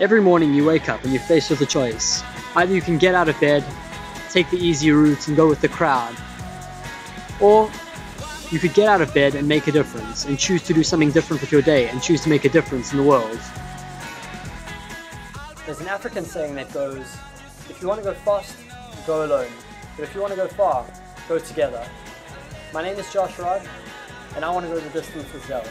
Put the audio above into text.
Every morning you wake up and you're faced with a choice. Either you can get out of bed, take the easy route and go with the crowd, or you could get out of bed and make a difference and choose to do something different with your day and choose to make a difference in the world. There's an African saying that goes, if you want to go fast, go alone. But if you want to go far, go together. My name is Josh Rod, and I want to go the distance with Zell.